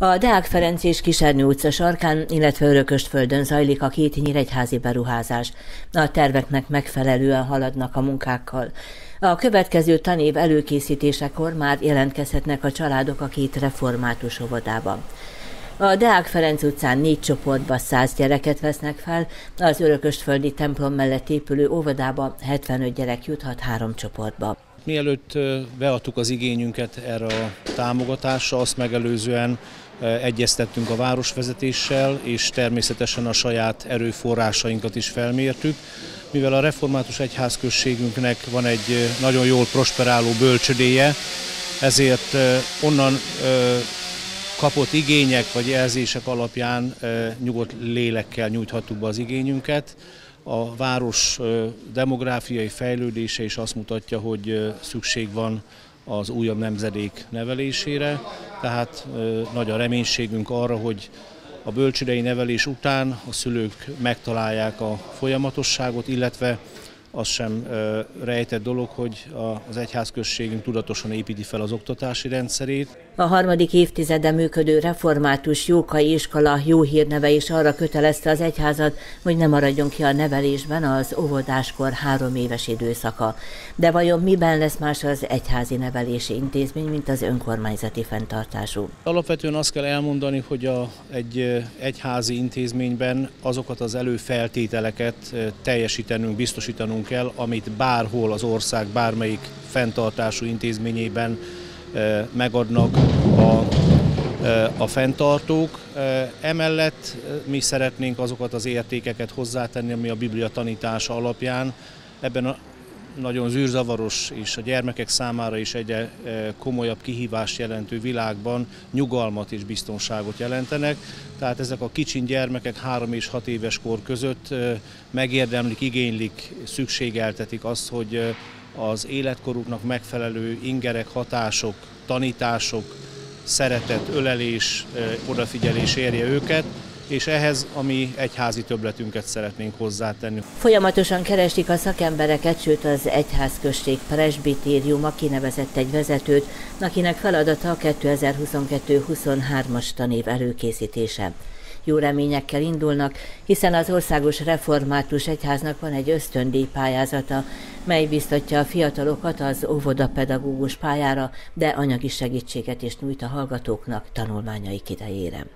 A Deák Ferenc és Kisernő utca sarkán, illetve Örököstföldön zajlik a két nyíregyházi beruházás. A terveknek megfelelően haladnak a munkákkal. A következő tanév előkészítésekor már jelentkezhetnek a családok a két református óvodába. A Deák Ferenc utcán négy csoportba száz gyereket vesznek fel, az Örököstföldi templom mellett épülő óvodába 75 gyerek juthat három csoportba. Mielőtt beadtuk az igényünket erre a támogatásra, azt megelőzően egyeztettünk a városvezetéssel, és természetesen a saját erőforrásainkat is felmértük. Mivel a református egyházközségünknek van egy nagyon jól prosperáló bölcsödéje, ezért onnan kapott igények vagy jelzések alapján nyugodt lélekkel nyújthattuk be az igényünket. A város demográfiai fejlődése is azt mutatja, hogy szükség van az újabb nemzedék nevelésére, tehát nagy a reménységünk arra, hogy a bölcsődei nevelés után a szülők megtalálják a folyamatosságot, illetve az sem rejtett dolog, hogy az egyházközségünk tudatosan építi fel az oktatási rendszerét. A harmadik évtizede működő református jókai iskola jó hírneve is arra kötelezte az egyházat, hogy ne maradjon ki a nevelésben az óvodáskor három éves időszaka. De vajon miben lesz más az egyházi nevelési intézmény, mint az önkormányzati fenntartású? Alapvetően azt kell elmondani, hogy a, egy egyházi intézményben azokat az előfeltételeket teljesítenünk, biztosítanunk kell, amit bárhol az ország bármelyik fenntartású intézményében megadnak a, a fenntartók. Emellett mi szeretnénk azokat az értékeket hozzátenni, ami a Biblia tanítása alapján ebben a nagyon zűrzavaros és a gyermekek számára is egyre komolyabb kihívást jelentő világban nyugalmat és biztonságot jelentenek. Tehát ezek a kicsin gyermekek három és hat éves kor között megérdemlik, igénylik, szükségeltetik azt, hogy az életkoruknak megfelelő ingerek, hatások, tanítások, szeretet, ölelés, odafigyelés érje őket, és ehhez a mi egyházi többletünket szeretnénk hozzátenni. Folyamatosan keresik a szakembereket, sőt az egyházközség presbitériuma kinevezett egy vezetőt, akinek feladata a 2022-23-as tanév előkészítése jó reményekkel indulnak, hiszen az Országos Református Egyháznak van egy ösztöndíj pályázata, mely biztatja a fiatalokat az óvodapedagógus pályára, de anyagi segítséget is nyújt a hallgatóknak tanulmányaik idejére.